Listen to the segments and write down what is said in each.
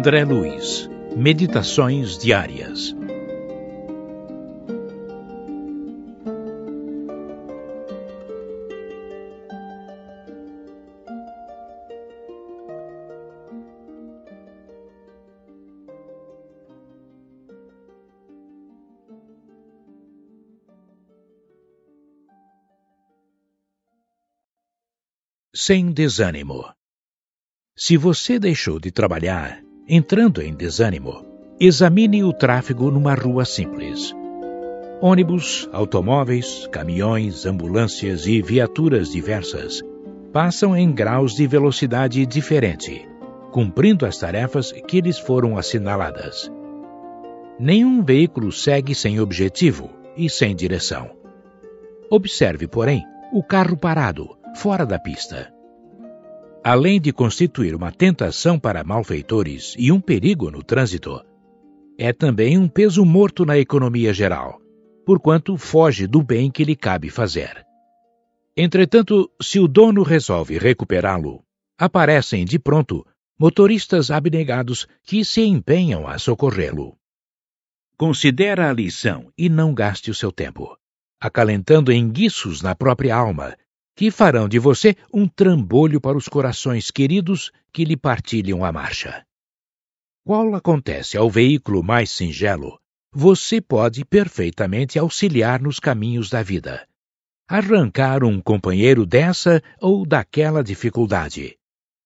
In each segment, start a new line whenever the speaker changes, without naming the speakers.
André Luiz Meditações Diárias Sem desânimo. Se você deixou de trabalhar entrando em desânimo, examine o tráfego numa rua simples. Ônibus, automóveis, caminhões, ambulâncias e viaturas diversas passam em graus de velocidade diferente, cumprindo as tarefas que lhes foram assinaladas. Nenhum veículo segue sem objetivo e sem direção. Observe, porém, o carro parado fora da pista. Além de constituir uma tentação para malfeitores e um perigo no trânsito, é também um peso morto na economia geral, porquanto foge do bem que lhe cabe fazer. Entretanto, se o dono resolve recuperá-lo, aparecem de pronto motoristas abnegados que se empenham a socorrê-lo. Considera a lição e não gaste o seu tempo, acalentando enguiços na própria alma que farão de você um trambolho para os corações queridos que lhe partilham a marcha. Qual acontece ao veículo mais singelo, você pode perfeitamente auxiliar nos caminhos da vida. Arrancar um companheiro dessa ou daquela dificuldade.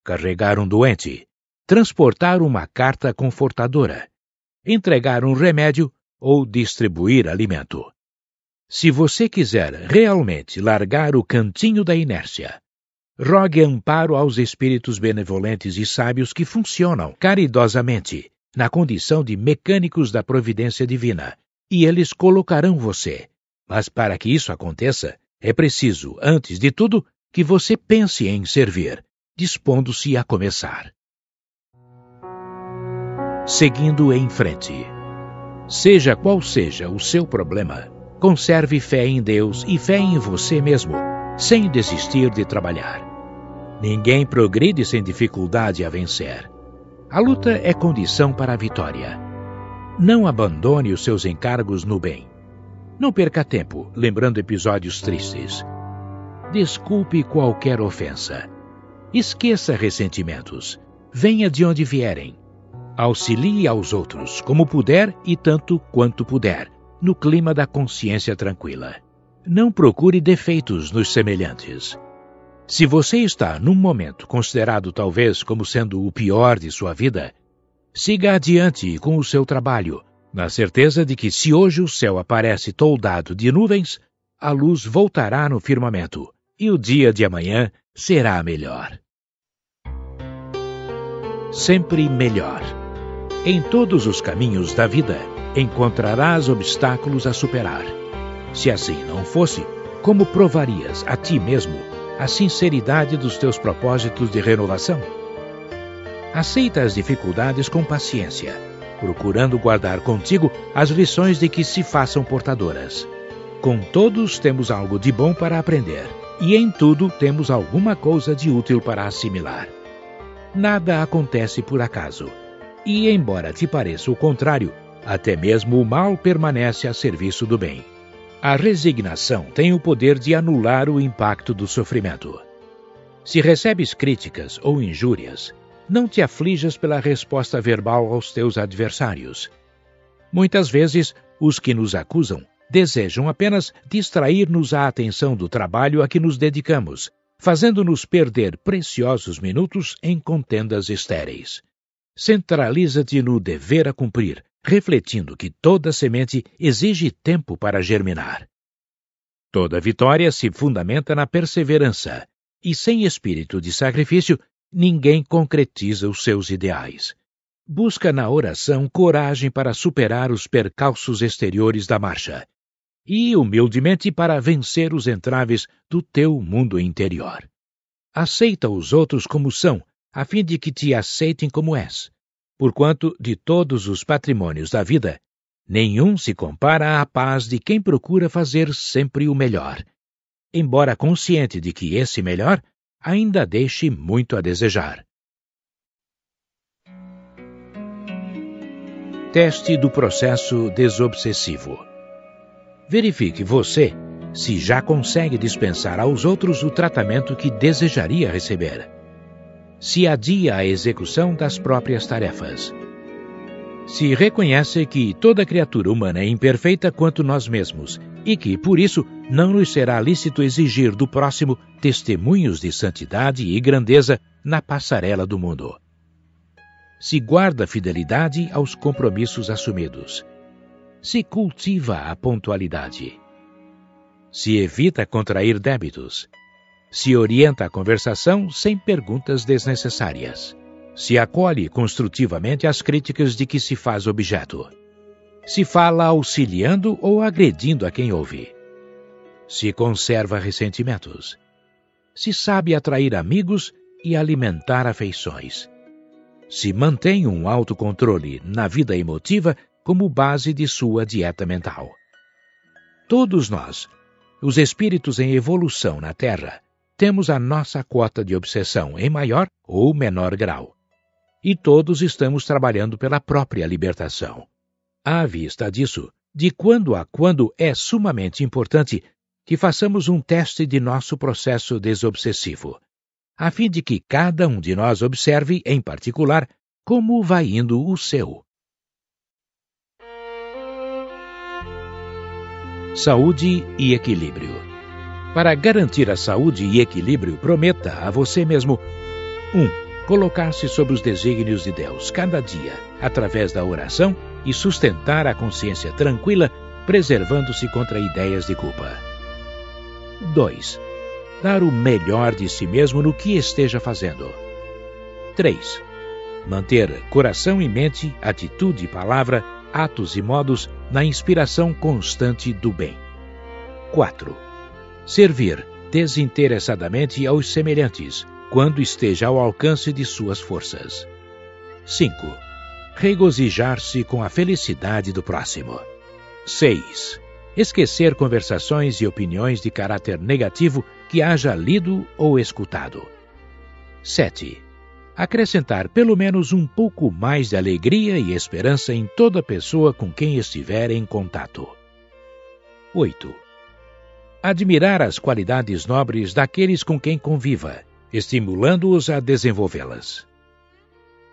Carregar um doente. Transportar uma carta confortadora. Entregar um remédio ou distribuir alimento. Se você quiser realmente largar o cantinho da inércia, rogue amparo aos espíritos benevolentes e sábios que funcionam caridosamente na condição de mecânicos da providência divina, e eles colocarão você. Mas para que isso aconteça, é preciso, antes de tudo, que você pense em servir, dispondo-se a começar. Seguindo em frente. Seja qual seja o seu problema, Conserve fé em Deus e fé em você mesmo, sem desistir de trabalhar. Ninguém progride sem dificuldade a vencer. A luta é condição para a vitória. Não abandone os seus encargos no bem. Não perca tempo lembrando episódios tristes. Desculpe qualquer ofensa. Esqueça ressentimentos. Venha de onde vierem. Auxilie aos outros como puder e tanto quanto puder no clima da consciência tranquila. Não procure defeitos nos semelhantes. Se você está num momento considerado talvez como sendo o pior de sua vida, siga adiante com o seu trabalho, na certeza de que se hoje o céu aparece toldado de nuvens, a luz voltará no firmamento e o dia de amanhã será melhor. Sempre melhor. Em todos os caminhos da vida, encontrarás obstáculos a superar. Se assim não fosse, como provarias a ti mesmo a sinceridade dos teus propósitos de renovação? Aceita as dificuldades com paciência, procurando guardar contigo as lições de que se façam portadoras. Com todos temos algo de bom para aprender, e em tudo temos alguma coisa de útil para assimilar. Nada acontece por acaso, e embora te pareça o contrário, até mesmo o mal permanece a serviço do bem. A resignação tem o poder de anular o impacto do sofrimento. Se recebes críticas ou injúrias, não te aflijas pela resposta verbal aos teus adversários. Muitas vezes, os que nos acusam desejam apenas distrair-nos a atenção do trabalho a que nos dedicamos, fazendo-nos perder preciosos minutos em contendas estéreis. Centraliza-te no dever a cumprir, refletindo que toda semente exige tempo para germinar. Toda vitória se fundamenta na perseverança, e sem espírito de sacrifício, ninguém concretiza os seus ideais. Busca na oração coragem para superar os percalços exteriores da marcha, e humildemente para vencer os entraves do teu mundo interior. Aceita os outros como são, a fim de que te aceitem como és porquanto de todos os patrimônios da vida, nenhum se compara à paz de quem procura fazer sempre o melhor, embora consciente de que esse melhor ainda deixe muito a desejar. Teste do processo desobsessivo. Verifique você se já consegue dispensar aos outros o tratamento que desejaria receber. Se adia a execução das próprias tarefas. Se reconhece que toda criatura humana é imperfeita quanto nós mesmos e que, por isso, não nos será lícito exigir do próximo testemunhos de santidade e grandeza na passarela do mundo. Se guarda fidelidade aos compromissos assumidos. Se cultiva a pontualidade se evita contrair débitos, se orienta a conversação sem perguntas desnecessárias, se acolhe construtivamente as críticas de que se faz objeto, se fala auxiliando ou agredindo a quem ouve, se conserva ressentimentos, se sabe atrair amigos e alimentar afeições, se mantém um autocontrole na vida emotiva como base de sua dieta mental. Todos nós os espíritos em evolução na Terra, temos a nossa cota de obsessão em maior ou menor grau. E todos estamos trabalhando pela própria libertação. À vista disso, de quando a quando é sumamente importante que façamos um teste de nosso processo desobsessivo, a fim de que cada um de nós observe, em particular, como vai indo o seu. Saúde e equilíbrio. Para garantir a saúde e equilíbrio, prometa a você mesmo: 1. Um, Colocar-se sob os desígnios de Deus cada dia, através da oração e sustentar a consciência tranquila, preservando-se contra ideias de culpa. 2. Dar o melhor de si mesmo no que esteja fazendo. 3. Manter coração e mente, atitude e palavra atos e modos na inspiração constante do bem. 4. Servir desinteressadamente aos semelhantes, quando esteja ao alcance de suas forças. 5. Regozijar-se com a felicidade do próximo. 6. Esquecer conversações e opiniões de caráter negativo que haja lido ou escutado. 7 acrescentar pelo menos um pouco mais de alegria e esperança em toda pessoa com quem estiver em contato. 8. Admirar as qualidades nobres daqueles com quem conviva, estimulando-os a desenvolvê-las.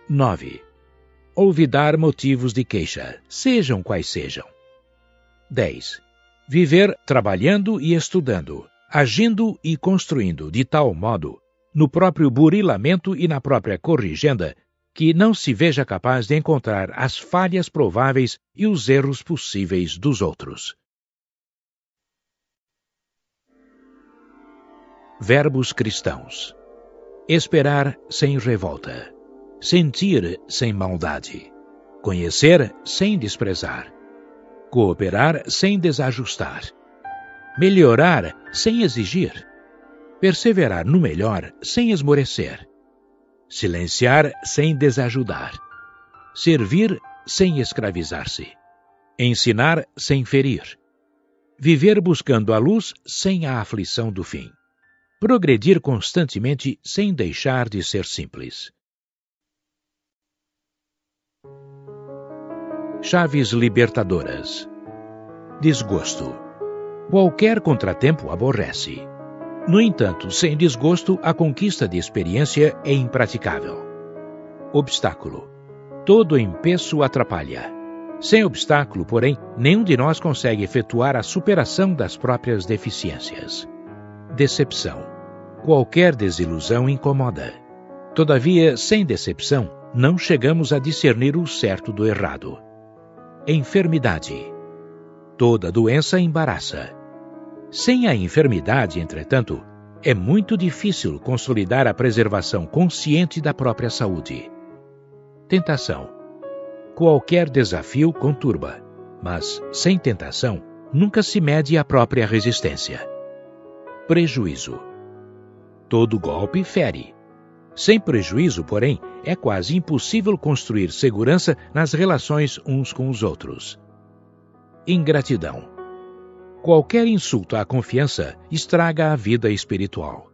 9. Olvidar motivos de queixa, sejam quais sejam. 10. Viver trabalhando e estudando, agindo e construindo de tal modo no próprio burilamento e na própria corrigenda, que não se veja capaz de encontrar as falhas prováveis e os erros possíveis dos outros. Verbos cristãos: esperar sem revolta, sentir sem maldade, conhecer sem desprezar, cooperar sem desajustar, melhorar sem exigir. Perseverar no melhor sem esmorecer, silenciar sem desajudar, servir sem escravizar-se, ensinar sem ferir, viver buscando a luz sem a aflição do fim, progredir constantemente sem deixar de ser simples. Chaves libertadoras. Desgosto. Qualquer contratempo aborrece no entanto, sem desgosto, a conquista de experiência é impraticável. Obstáculo. Todo empeço atrapalha. Sem obstáculo, porém, nenhum de nós consegue efetuar a superação das próprias deficiências. Decepção. Qualquer desilusão incomoda. Todavia, sem decepção, não chegamos a discernir o certo do errado. Enfermidade. Toda doença embaraça. Sem a enfermidade, entretanto, é muito difícil consolidar a preservação consciente da própria saúde. Tentação. Qualquer desafio conturba, mas sem tentação nunca se mede a própria resistência. Prejuízo. Todo golpe fere. Sem prejuízo, porém, é quase impossível construir segurança nas relações uns com os outros. Ingratidão Qualquer insulto à confiança estraga a vida espiritual.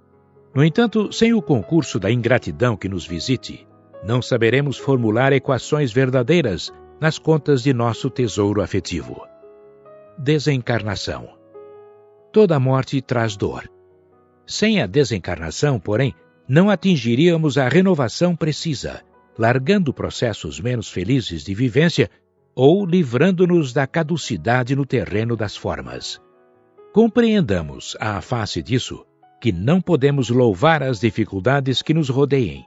No entanto, sem o concurso da ingratidão que nos visite, não saberemos formular equações verdadeiras nas contas de nosso tesouro afetivo. Desencarnação. Toda morte traz dor. Sem a desencarnação, porém, não atingiríamos a renovação precisa, largando processos menos felizes de vivência ou livrando-nos da caducidade no terreno das formas. Compreendamos, à face disso, que não podemos louvar as dificuldades que nos rodeiem,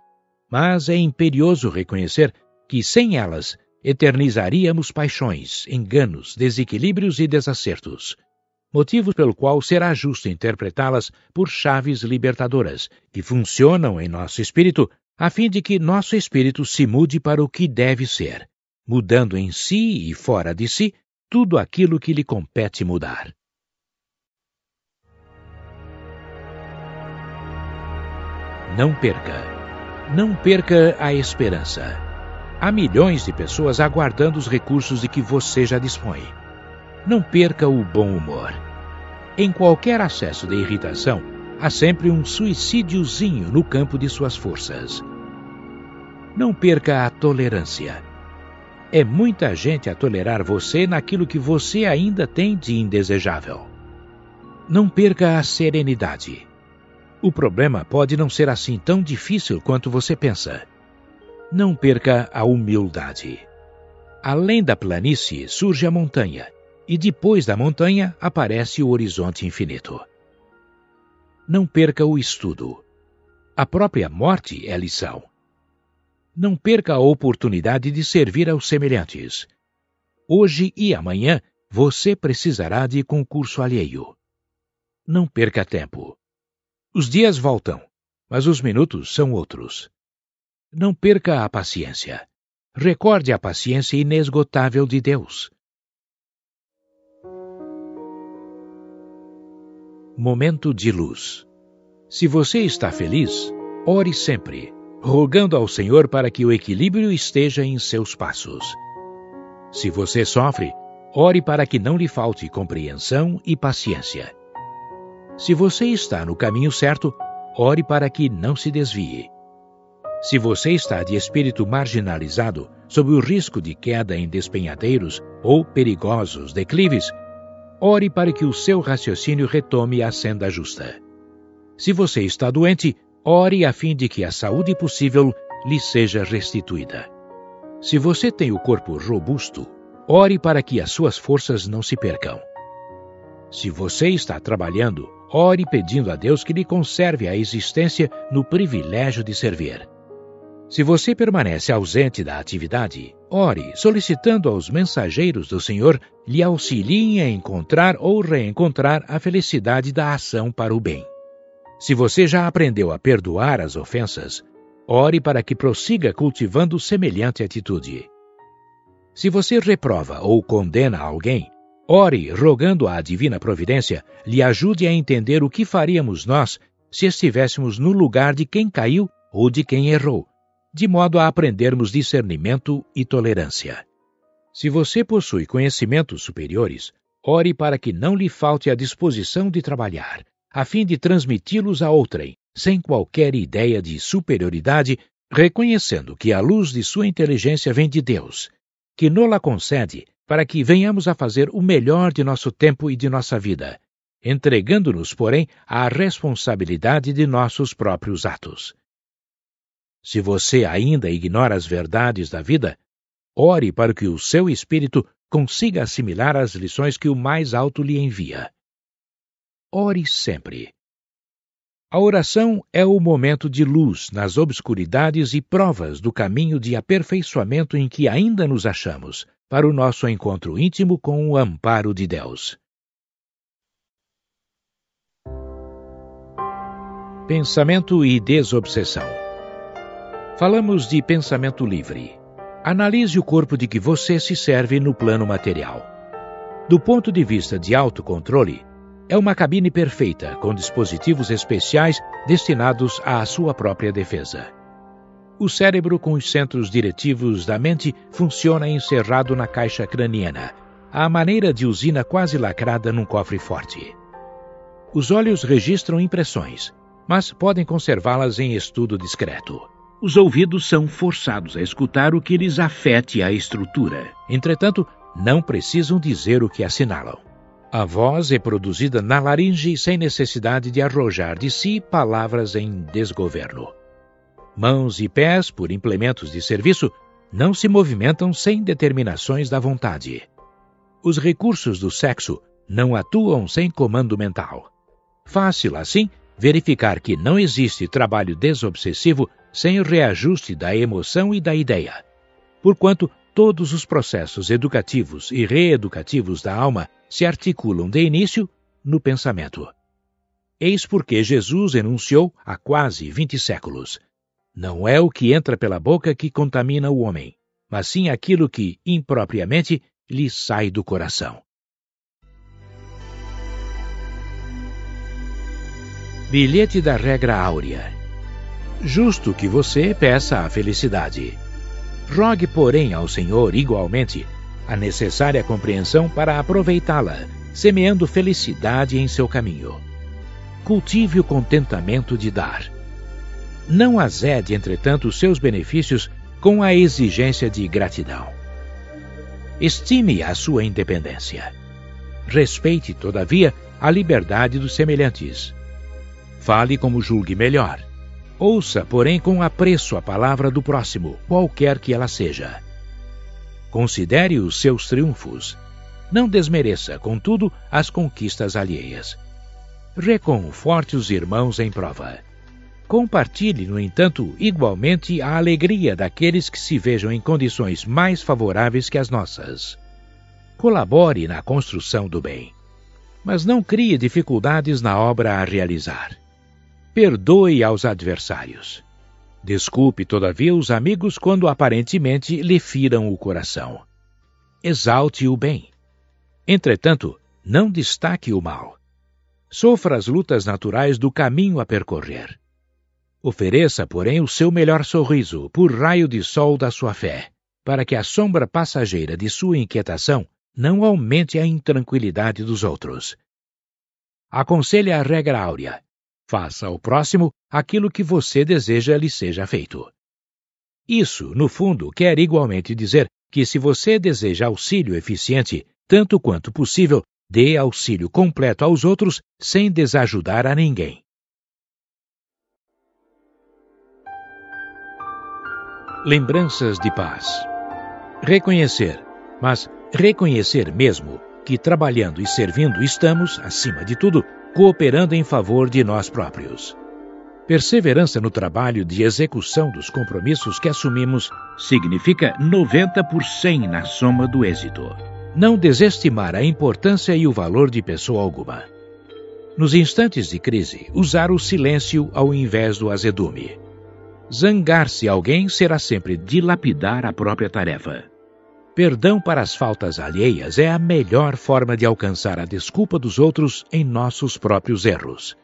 mas é imperioso reconhecer que sem elas eternizaríamos paixões, enganos, desequilíbrios e desacertos, motivo pelo qual será justo interpretá-las por chaves libertadoras que funcionam em nosso espírito a fim de que nosso espírito se mude para o que deve ser, mudando em si e fora de si tudo aquilo que lhe compete mudar. Não perca, não perca a esperança. Há milhões de pessoas aguardando os recursos de que você já dispõe. Não perca o bom humor. Em qualquer acesso de irritação, há sempre um suicídiozinho no campo de suas forças. Não perca a tolerância. É muita gente a tolerar você naquilo que você ainda tem de indesejável. Não perca a serenidade. O problema pode não ser assim tão difícil quanto você pensa. Não perca a humildade. Além da planície surge a montanha, e depois da montanha aparece o horizonte infinito. Não perca o estudo. A própria morte é lição. Não perca a oportunidade de servir aos semelhantes. Hoje e amanhã você precisará de concurso alheio. Não perca tempo. Os dias voltam, mas os minutos são outros. Não perca a paciência. Recorde a paciência inesgotável de Deus. Momento de luz. Se você está feliz, ore sempre, rogando ao Senhor para que o equilíbrio esteja em seus passos. Se você sofre, ore para que não lhe falte compreensão e paciência. Se você está no caminho certo, ore para que não se desvie. Se você está de espírito marginalizado, sob o risco de queda em despenhadeiros ou perigosos declives, ore para que o seu raciocínio retome a senda justa. Se você está doente, ore a fim de que a saúde possível lhe seja restituída. Se você tem o corpo robusto, ore para que as suas forças não se percam. Se você está trabalhando, ore pedindo a Deus que lhe conserve a existência no privilégio de servir. Se você permanece ausente da atividade, ore solicitando aos mensageiros do Senhor lhe auxiliem a encontrar ou reencontrar a felicidade da ação para o bem. Se você já aprendeu a perdoar as ofensas, ore para que prossiga cultivando semelhante atitude. Se você reprova ou condena alguém, Ore, rogando à divina providência, lhe ajude a entender o que faríamos nós se estivéssemos no lugar de quem caiu ou de quem errou, de modo a aprendermos discernimento e tolerância. Se você possui conhecimentos superiores, ore para que não lhe falte a disposição de trabalhar, a fim de transmiti-los a outrem, sem qualquer ideia de superioridade, reconhecendo que a luz de sua inteligência vem de Deus, que nola concede para que venhamos a fazer o melhor de nosso tempo e de nossa vida, entregando-nos, porém, à responsabilidade de nossos próprios atos. Se você ainda ignora as verdades da vida, ore para que o seu espírito consiga assimilar as lições que o mais alto lhe envia. Ore sempre. A oração é o momento de luz nas obscuridades e provas do caminho de aperfeiçoamento em que ainda nos achamos, para o nosso encontro íntimo com o amparo de Deus. Pensamento e desobsessão. Falamos de pensamento livre. Analise o corpo de que você se serve no plano material. Do ponto de vista de autocontrole, é uma cabine perfeita com dispositivos especiais destinados à sua própria defesa. O cérebro, com os centros diretivos da mente, funciona encerrado na caixa craniana, à maneira de usina quase lacrada num cofre forte. Os olhos registram impressões, mas podem conservá-las em estudo discreto. Os ouvidos são forçados a escutar o que lhes afete a estrutura. Entretanto, não precisam dizer o que assinalam. A voz é produzida na laringe sem necessidade de arrojar de si palavras em desgoverno. Mãos e pés, por implementos de serviço, não se movimentam sem determinações da vontade. Os recursos do sexo não atuam sem comando mental. Fácil, assim, verificar que não existe trabalho desobsessivo sem reajuste da emoção e da ideia, porquanto todos os processos educativos e reeducativos da alma se articulam de início no pensamento. Eis porque Jesus enunciou há quase vinte séculos: Não é o que entra pela boca que contamina o homem, mas sim aquilo que, impropriamente, lhe sai do coração. Bilhete da regra áurea. Justo que você peça a felicidade. Rogue, porém, ao Senhor igualmente a necessária compreensão para aproveitá-la, semeando felicidade em seu caminho. Cultive o contentamento de dar. Não azede, entretanto, seus benefícios com a exigência de gratidão. Estime a sua independência. Respeite, todavia, a liberdade dos semelhantes. Fale como julgue melhor. Ouça, porém, com apreço a palavra do próximo, qualquer que ela seja. Considere os seus triunfos. Não desmereça, contudo, as conquistas alheias. Reconforte os irmãos em prova. Compartilhe, no entanto, igualmente a alegria daqueles que se vejam em condições mais favoráveis que as nossas. Colabore na construção do bem. Mas não crie dificuldades na obra a realizar. Perdoe aos adversários. Desculpe, todavia, os amigos quando aparentemente lhe firam o coração. Exalte o bem. Entretanto, não destaque o mal. Sofra as lutas naturais do caminho a percorrer. Ofereça, porém, o seu melhor sorriso por raio de sol da sua fé, para que a sombra passageira de sua inquietação não aumente a intranquilidade dos outros. Aconselhe a regra áurea Faça ao próximo aquilo que você deseja lhe seja feito. Isso, no fundo, quer igualmente dizer que se você deseja auxílio eficiente, tanto quanto possível, dê auxílio completo aos outros sem desajudar a ninguém. Lembranças de paz. Reconhecer, mas reconhecer mesmo, que trabalhando e servindo estamos, acima de tudo, cooperando em favor de nós próprios. Perseverança no trabalho de execução dos compromissos que assumimos significa 90 por 100 na soma do êxito. Não desestimar a importância e o valor de pessoa alguma. Nos instantes de crise, usar o silêncio ao invés do azedume. Zangar-se alguém será sempre dilapidar a própria tarefa. Perdão para as faltas alheias é a melhor forma de alcançar a desculpa dos outros em nossos próprios erros.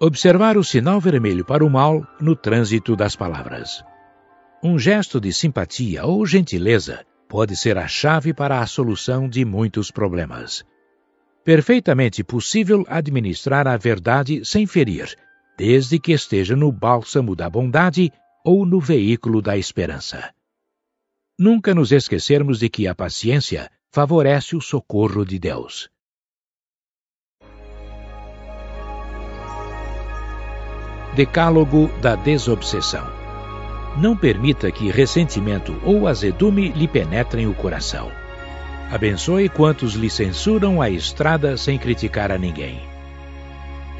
Observar o sinal vermelho para o mal no trânsito das palavras. Um gesto de simpatia ou gentileza pode ser a chave para a solução de muitos problemas. Perfeitamente possível administrar a verdade sem ferir, desde que esteja no bálsamo da bondade ou no veículo da esperança. Nunca nos esquecermos de que a paciência favorece o socorro de Deus. Decálogo da Desobsessão. Não permita que ressentimento ou azedume lhe penetrem o coração. Abençoe quantos lhe censuram a estrada sem criticar a ninguém.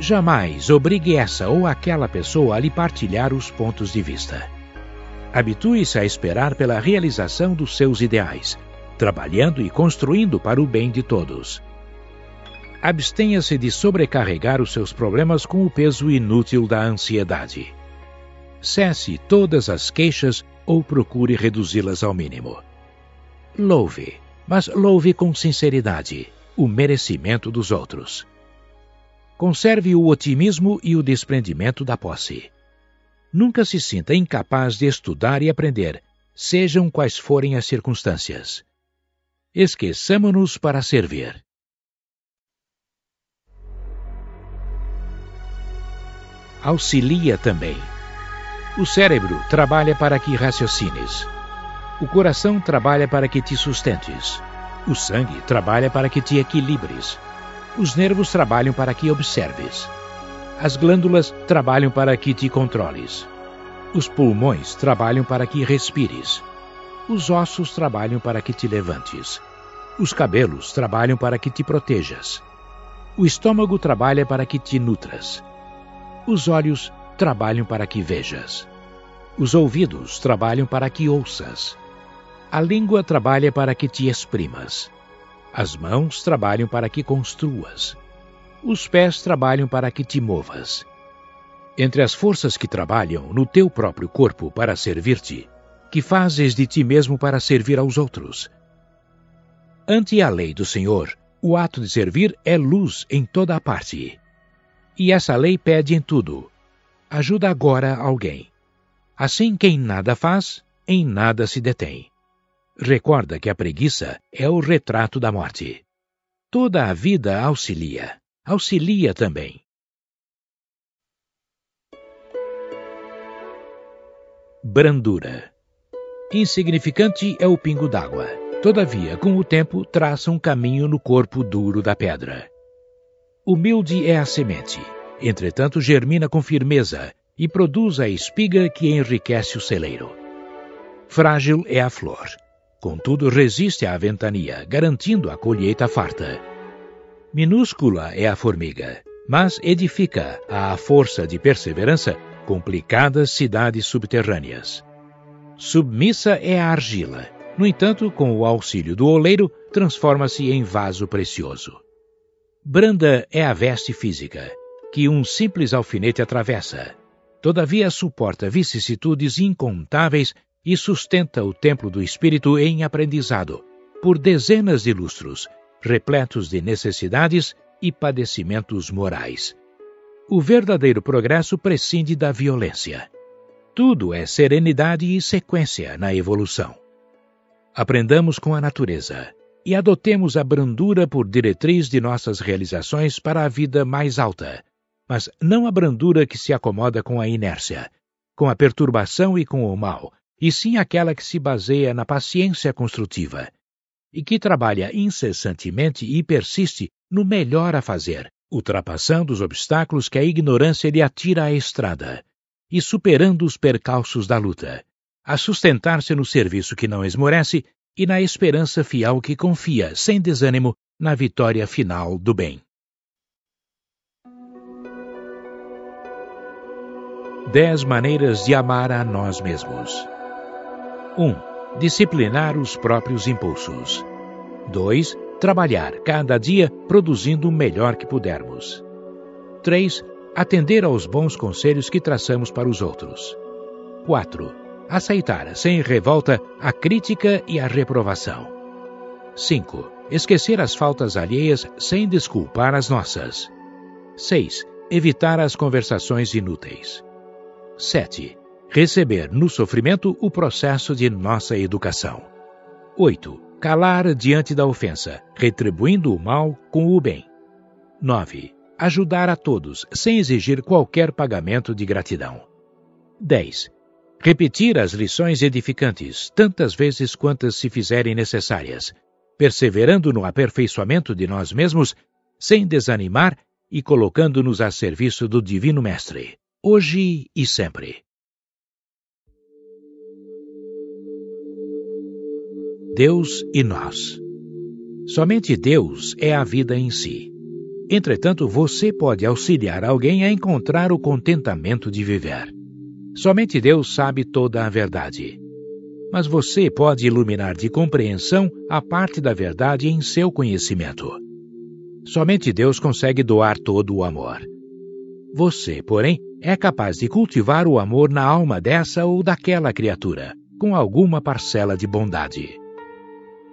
Jamais obrigue essa ou aquela pessoa a lhe partilhar os pontos de vista. Habitue-se a esperar pela realização dos seus ideais, trabalhando e construindo para o bem de todos. Abstenha-se de sobrecarregar os seus problemas com o peso inútil da ansiedade. Cesse todas as queixas ou procure reduzi-las ao mínimo. Louve, mas louve com sinceridade o merecimento dos outros. Conserve o otimismo e o desprendimento da posse. Nunca se sinta incapaz de estudar e aprender, sejam quais forem as circunstâncias. Esqueçamo-nos para servir. Auxilia também. O cérebro trabalha para que raciocines. O coração trabalha para que te sustentes. O sangue trabalha para que te equilibres. Os nervos trabalham para que observes. As glândulas trabalham para que te controles. Os pulmões trabalham para que respires. Os ossos trabalham para que te levantes. Os cabelos trabalham para que te protejas. O estômago trabalha para que te nutras. Os olhos trabalham para que vejas. Os ouvidos trabalham para que ouças. A língua trabalha para que te exprimas. As mãos trabalham para que construas. Os pés trabalham para que te movas. Entre as forças que trabalham no teu próprio corpo para servir-te, que fazes de ti mesmo para servir aos outros. Ante a lei do Senhor, o ato de servir é luz em toda a parte. E essa lei pede em tudo: ajuda agora alguém. Assim, quem nada faz, em nada se detém. Recorda que a preguiça é o retrato da morte. Toda a vida auxilia. Auxilia também. Brandura. Insignificante é o pingo d'água. Todavia, com o tempo, traça um caminho no corpo duro da pedra. Humilde é a semente, entretanto germina com firmeza e produz a espiga que enriquece o celeiro. Frágil é a flor, Contudo, resiste à ventania, garantindo a colheita farta. Minúscula é a formiga, mas edifica, à força de perseverança, complicadas cidades subterrâneas. Submissa é a argila. No entanto, com o auxílio do oleiro, transforma-se em vaso precioso. Branda é a veste física, que um simples alfinete atravessa. Todavia suporta vicissitudes incontáveis e sustenta o templo do espírito em aprendizado, por dezenas de lustros, repletos de necessidades e padecimentos morais. O verdadeiro progresso prescinde da violência. Tudo é serenidade e sequência na evolução. Aprendamos com a natureza e adotemos a brandura por diretriz de nossas realizações para a vida mais alta, mas não a brandura que se acomoda com a inércia, com a perturbação e com o mal, e sim aquela que se baseia na paciência construtiva e que trabalha incessantemente e persiste no melhor a fazer, ultrapassando os obstáculos que a ignorância lhe atira à estrada e superando os percalços da luta, a sustentar-se no serviço que não esmorece e na esperança fiel que confia, sem desânimo, na vitória final do bem. Dez maneiras de amar a nós mesmos. 1. Disciplinar os próprios impulsos. 2. Trabalhar cada dia produzindo o melhor que pudermos. 3. Atender aos bons conselhos que traçamos para os outros. 4. Aceitar sem revolta a crítica e a reprovação. 5. Esquecer as faltas alheias sem desculpar as nossas. 6. Evitar as conversações inúteis. 7 receber no sofrimento o processo de nossa educação. 8. Calar diante da ofensa, retribuindo o mal com o bem. 9. Ajudar a todos, sem exigir qualquer pagamento de gratidão. 10. Repetir as lições edificantes tantas vezes quantas se fizerem necessárias, perseverando no aperfeiçoamento de nós mesmos, sem desanimar e colocando-nos a serviço do Divino Mestre, hoje e sempre. Deus e nós. Somente Deus é a vida em si. Entretanto, você pode auxiliar alguém a encontrar o contentamento de viver. Somente Deus sabe toda a verdade. Mas você pode iluminar de compreensão a parte da verdade em seu conhecimento. Somente Deus consegue doar todo o amor. Você, porém, é capaz de cultivar o amor na alma dessa ou daquela criatura, com alguma parcela de bondade.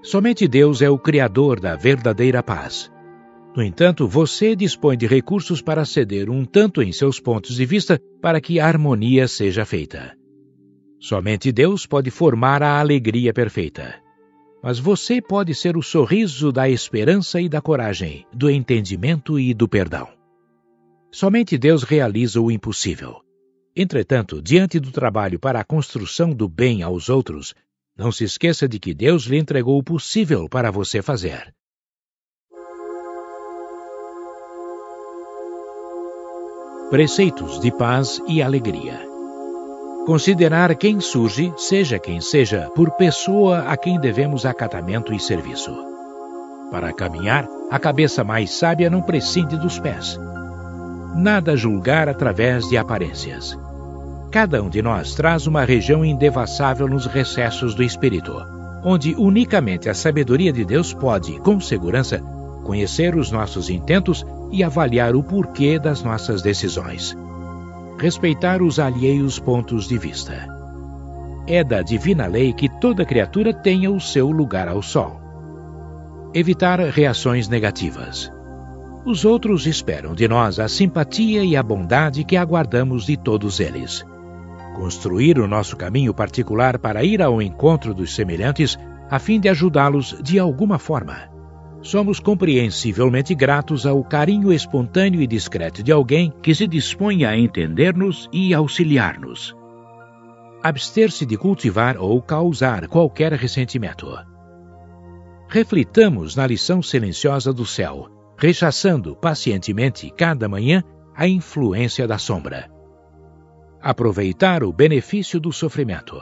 Somente Deus é o Criador da verdadeira paz. No entanto, você dispõe de recursos para ceder um tanto em seus pontos de vista para que a harmonia seja feita. Somente Deus pode formar a alegria perfeita. Mas você pode ser o sorriso da esperança e da coragem, do entendimento e do perdão. Somente Deus realiza o impossível. Entretanto, diante do trabalho para a construção do bem aos outros, não se esqueça de que Deus lhe entregou o possível para você fazer. Preceitos de paz e alegria. Considerar quem surge, seja quem seja, por pessoa a quem devemos acatamento e serviço. Para caminhar, a cabeça mais sábia não prescinde dos pés. Nada julgar através de aparências. Cada um de nós traz uma região indevassável nos recessos do espírito, onde unicamente a sabedoria de Deus pode, com segurança, conhecer os nossos intentos e avaliar o porquê das nossas decisões. Respeitar os alheios pontos de vista. É da divina lei que toda criatura tenha o seu lugar ao sol. Evitar reações negativas. Os outros esperam de nós a simpatia e a bondade que aguardamos de todos eles. Construir o nosso caminho particular para ir ao encontro dos semelhantes, a fim de ajudá-los de alguma forma somos compreensivelmente gratos ao carinho espontâneo e discreto de alguém que se dispõe a entender-nos e auxiliar-nos. Abster-se de cultivar ou causar qualquer ressentimento. Reflitamos na lição silenciosa do céu, rechaçando pacientemente cada manhã a influência da sombra. Aproveitar o benefício do sofrimento.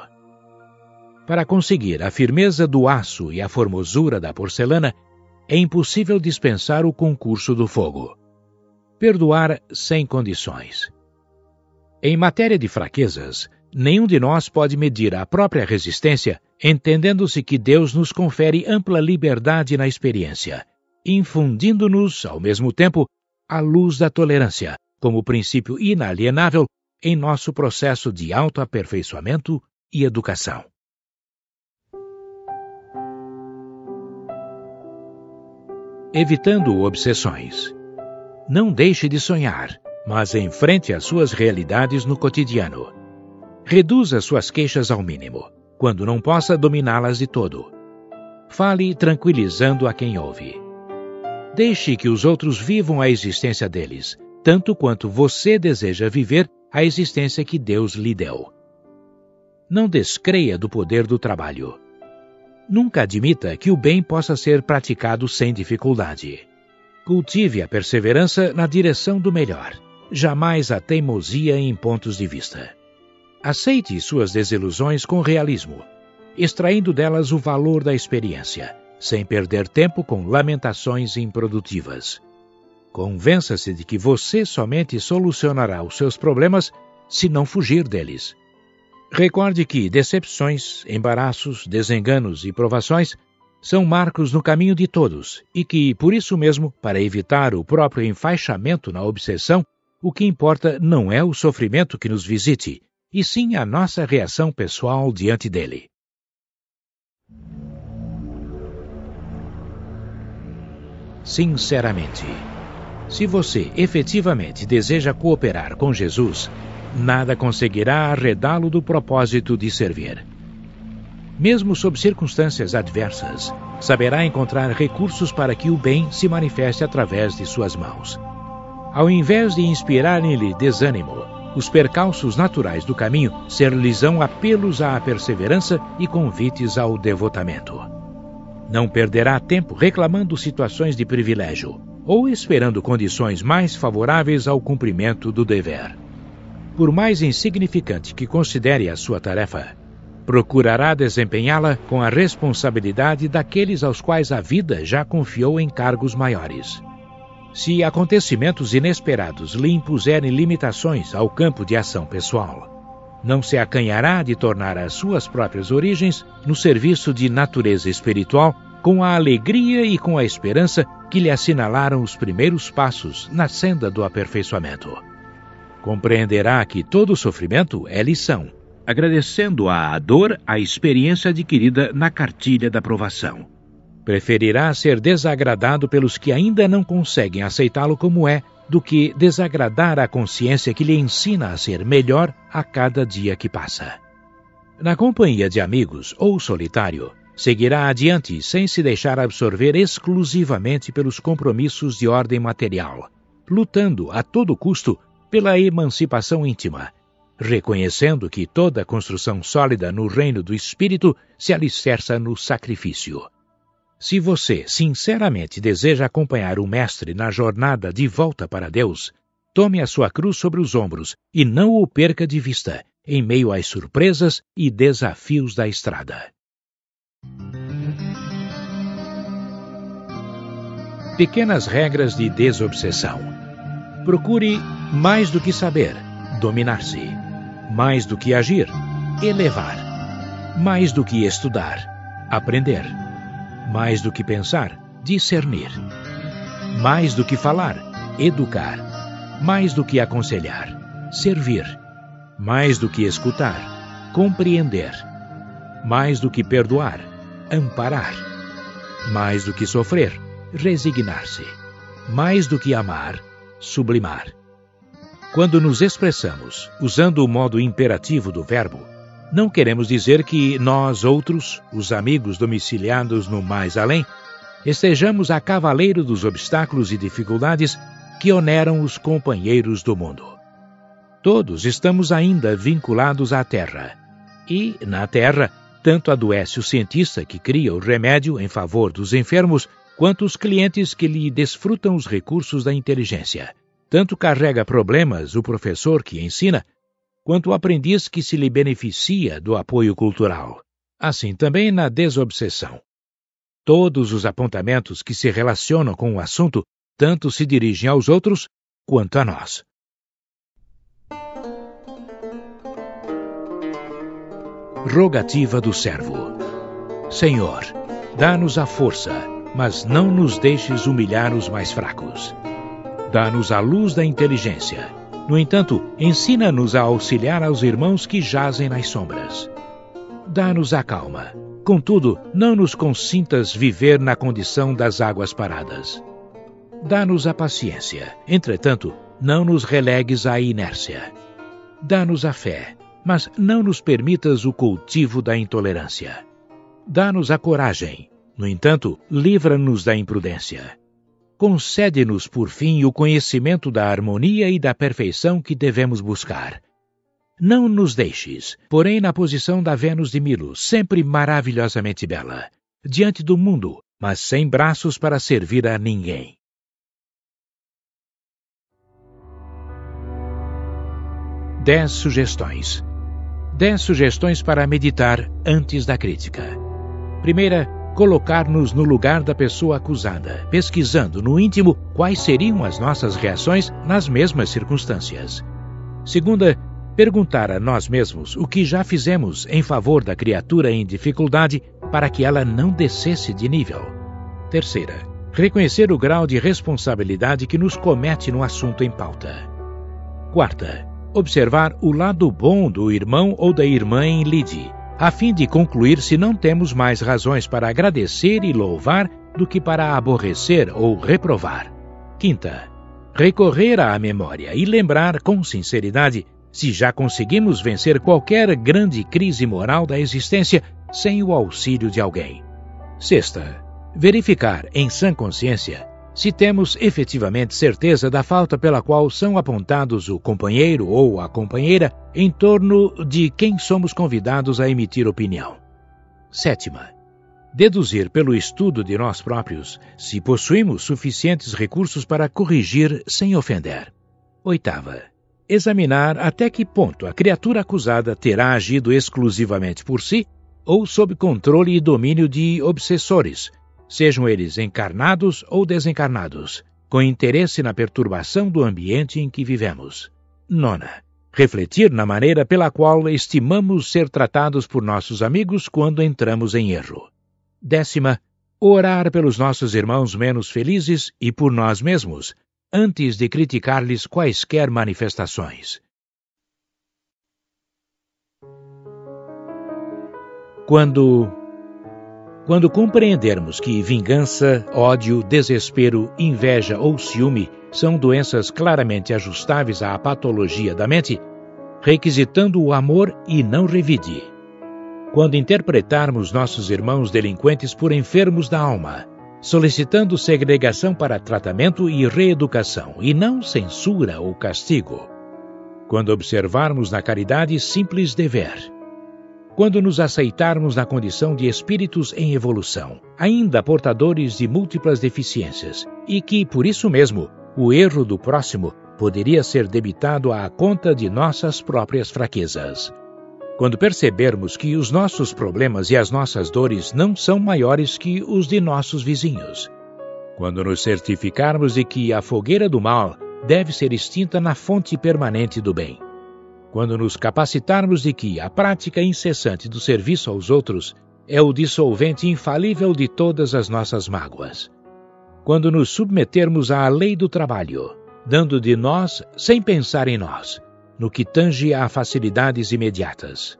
Para conseguir a firmeza do aço e a formosura da porcelana, é impossível dispensar o concurso do fogo. Perdoar sem condições. Em matéria de fraquezas, nenhum de nós pode medir a própria resistência, entendendo-se que Deus nos confere ampla liberdade na experiência, infundindo-nos, ao mesmo tempo, a luz da tolerância, como princípio inalienável em nosso processo de autoaperfeiçoamento e educação. evitando obsessões. Não deixe de sonhar, mas enfrente as suas realidades no cotidiano. Reduza suas queixas ao mínimo, quando não possa dominá-las de todo. Fale tranquilizando a quem ouve. Deixe que os outros vivam a existência deles, tanto quanto você deseja viver a existência que Deus lhe deu. Não descreia do poder do trabalho. Nunca admita que o bem possa ser praticado sem dificuldade. Cultive a perseverança na direção do melhor, jamais a teimosia em pontos de vista. Aceite suas desilusões com realismo, extraindo delas o valor da experiência, sem perder tempo com lamentações improdutivas. Convença-se de que você somente solucionará os seus problemas se não fugir deles. Recorde que decepções, embaraços, desenganos e provações são marcos no caminho de todos e que, por isso mesmo, para evitar o próprio enfaixamento na obsessão, o que importa não é o sofrimento que nos visite, e sim a nossa reação pessoal diante dele. Sinceramente, se você efetivamente deseja cooperar com Jesus, nada conseguirá arredá-lo do propósito de servir. Mesmo sob circunstâncias adversas, saberá encontrar recursos para que o bem se manifeste através de suas mãos. Ao invés de inspirar nele desânimo, os percalços naturais do caminho ser-lhes-ão apelos à perseverança e convites ao devotamento. Não perderá tempo reclamando situações de privilégio ou esperando condições mais favoráveis ao cumprimento do dever por mais insignificante que considere a sua tarefa, procurará desempenhá-la com a responsabilidade daqueles aos quais a vida já confiou em cargos maiores. Se acontecimentos inesperados lhe impuserem limitações ao campo de ação pessoal, não se acanhará de tornar as suas próprias origens no serviço de natureza espiritual com a alegria e com a esperança que lhe assinalaram os primeiros passos na senda do aperfeiçoamento compreenderá que todo sofrimento é lição, agradecendo à dor a experiência adquirida na cartilha da provação. Preferirá ser desagradado pelos que ainda não conseguem aceitá-lo como é, do que desagradar a consciência que lhe ensina a ser melhor a cada dia que passa. Na companhia de amigos ou solitário, seguirá adiante sem se deixar absorver exclusivamente pelos compromissos de ordem material, lutando a todo custo pela emancipação íntima, reconhecendo que toda construção sólida no reino do Espírito se alicerça no sacrifício. Se você sinceramente deseja acompanhar o Mestre na jornada de volta para Deus, tome a sua cruz sobre os ombros e não o perca de vista, em meio às surpresas e desafios da estrada. Pequenas regras de desobsessão. Procure mais do que saber, dominar-se. Mais do que agir, elevar. Mais do que estudar, aprender. Mais do que pensar, discernir. Mais do que falar, educar. Mais do que aconselhar, servir. Mais do que escutar, compreender. Mais do que perdoar, amparar. Mais do que sofrer, resignar-se. Mais do que amar, sublimar. Quando nos expressamos usando o modo imperativo do verbo, não queremos dizer que nós outros, os amigos domiciliados no mais além, estejamos a cavaleiro dos obstáculos e dificuldades que oneram os companheiros do mundo. Todos estamos ainda vinculados à Terra. E, na Terra, tanto adoece o cientista que cria o remédio em favor dos enfermos, quanto os clientes que lhe desfrutam os recursos da inteligência. Tanto carrega problemas o professor que ensina, quanto o aprendiz que se lhe beneficia do apoio cultural. Assim também na desobsessão. Todos os apontamentos que se relacionam com o assunto tanto se dirigem aos outros quanto a nós. Rogativa do servo: Senhor, dá-nos a força, mas não nos deixes humilhar os mais fracos dá-nos a luz da inteligência. No entanto, ensina-nos a auxiliar aos irmãos que jazem nas sombras. Dá-nos a calma. Contudo, não nos consintas viver na condição das águas paradas. Dá-nos a paciência. Entretanto, não nos relegues à inércia. Dá-nos a fé, mas não nos permitas o cultivo da intolerância. Dá-nos a coragem. No entanto, livra-nos da imprudência concede-nos, por fim, o conhecimento da harmonia e da perfeição que devemos buscar. Não nos deixes, porém, na posição da Vênus de Milo, sempre maravilhosamente bela, diante do mundo, mas sem braços para servir a ninguém. Dez sugestões. Dez sugestões para meditar antes da crítica. Primeira, colocar-nos no lugar da pessoa acusada, pesquisando no íntimo quais seriam as nossas reações nas mesmas circunstâncias. Segunda, perguntar a nós mesmos o que já fizemos em favor da criatura em dificuldade para que ela não descesse de nível. Terceira, reconhecer o grau de responsabilidade que nos comete no assunto em pauta. Quarta, observar o lado bom do irmão ou da irmã em lide a fim de concluir se não temos mais razões para agradecer e louvar do que para aborrecer ou reprovar. Quinta, recorrer à memória e lembrar com sinceridade se já conseguimos vencer qualquer grande crise moral da existência sem o auxílio de alguém. Sexta, verificar em sã consciência se temos efetivamente certeza da falta pela qual são apontados o companheiro ou a companheira em torno de quem somos convidados a emitir opinião. Sétima, deduzir pelo estudo de nós próprios se possuímos suficientes recursos para corrigir sem ofender. Oitava, examinar até que ponto a criatura acusada terá agido exclusivamente por si ou sob controle e domínio de obsessores sejam eles encarnados ou desencarnados, com interesse na perturbação do ambiente em que vivemos. Nona. Refletir na maneira pela qual estimamos ser tratados por nossos amigos quando entramos em erro. Décima. Orar pelos nossos irmãos menos felizes e por nós mesmos, antes de criticar-lhes quaisquer manifestações. Quando quando compreendermos que vingança, ódio, desespero, inveja ou ciúme são doenças claramente ajustáveis à patologia da mente, requisitando o amor e não revide. Quando interpretarmos nossos irmãos delinquentes por enfermos da alma, solicitando segregação para tratamento e reeducação, e não censura ou castigo. quando observarmos na caridade simples dever, quando nos aceitarmos na condição de espíritos em evolução, ainda portadores de múltiplas deficiências, e que, por isso mesmo, o erro do próximo poderia ser debitado à conta de nossas próprias fraquezas. Quando percebermos que os nossos problemas e as nossas dores não são maiores que os de nossos vizinhos. Quando nos certificarmos de que a fogueira do mal deve ser extinta na fonte permanente do bem. Quando nos capacitarmos de que a prática incessante do serviço aos outros é o dissolvente infalível de todas as nossas mágoas. Quando nos submetermos à lei do trabalho, dando de nós sem pensar em nós, no que tange a facilidades imediatas.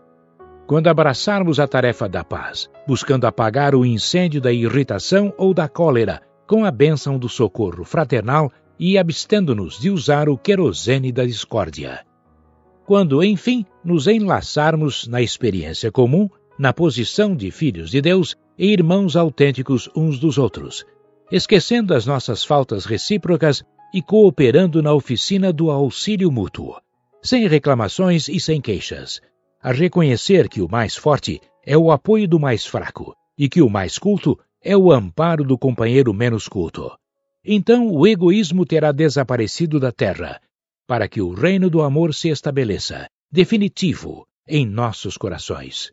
Quando abraçarmos a tarefa da paz, buscando apagar o incêndio da irritação ou da cólera com a bênção do socorro fraternal e abstendo-nos de usar o querosene da discórdia. Quando, enfim, nos enlaçarmos na experiência comum, na posição de filhos de Deus e irmãos autênticos uns dos outros, esquecendo as nossas faltas recíprocas e cooperando na oficina do auxílio mútuo, sem reclamações e sem queixas, a reconhecer que o mais forte é o apoio do mais fraco e que o mais culto é o amparo do companheiro menos culto. Então o egoísmo terá desaparecido da terra, para que o reino do amor se estabeleça, definitivo, em nossos corações.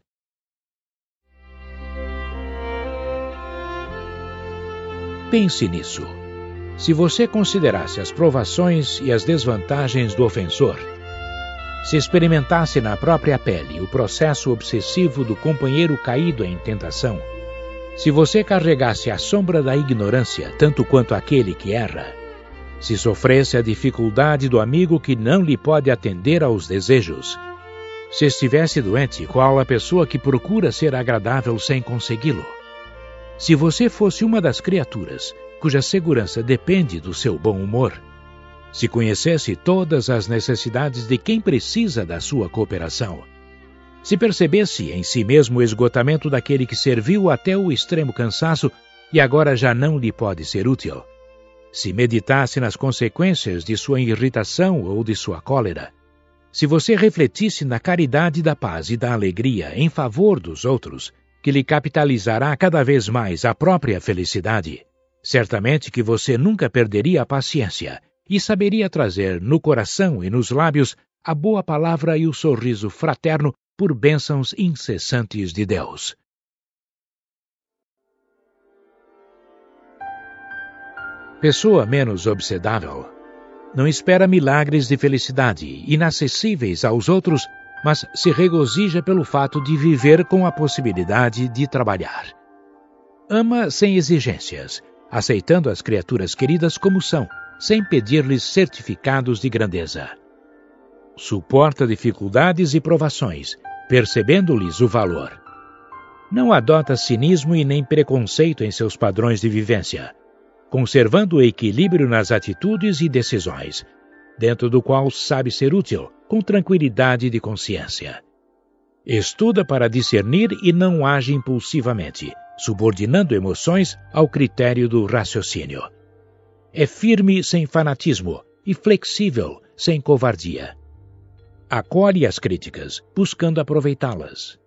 Pense nisso. Se você considerasse as provações e as desvantagens do ofensor, se experimentasse na própria pele o processo obsessivo do companheiro caído em tentação, se você carregasse a sombra da ignorância tanto quanto aquele que erra, se sofresse a dificuldade do amigo que não lhe pode atender aos desejos, se estivesse doente, qual a pessoa que procura ser agradável sem consegui-lo? Se você fosse uma das criaturas cuja segurança depende do seu bom humor, se conhecesse todas as necessidades de quem precisa da sua cooperação, se percebesse em si mesmo o esgotamento daquele que serviu até o extremo cansaço e agora já não lhe pode ser útil, se meditasse nas consequências de sua irritação ou de sua cólera, se você refletisse na caridade da paz e da alegria em favor dos outros, que lhe capitalizará cada vez mais a própria felicidade, certamente que você nunca perderia a paciência e saberia trazer no coração e nos lábios a boa palavra e o sorriso fraterno por bênçãos incessantes de Deus. Pessoa menos obsedável não espera milagres de felicidade inacessíveis aos outros, mas se regozija pelo fato de viver com a possibilidade de trabalhar. Ama sem exigências, aceitando as criaturas queridas como são sem pedir-lhes certificados de grandeza. Suporta dificuldades e provações, percebendo-lhes o valor. Não adota cinismo e nem preconceito em seus padrões de vivência, conservando o equilíbrio nas atitudes e decisões, dentro do qual sabe ser útil, com tranquilidade de consciência. Estuda para discernir e não age impulsivamente, subordinando emoções ao critério do raciocínio é firme sem fanatismo e flexível sem covardia. Acolhe as críticas, buscando aproveitá-las.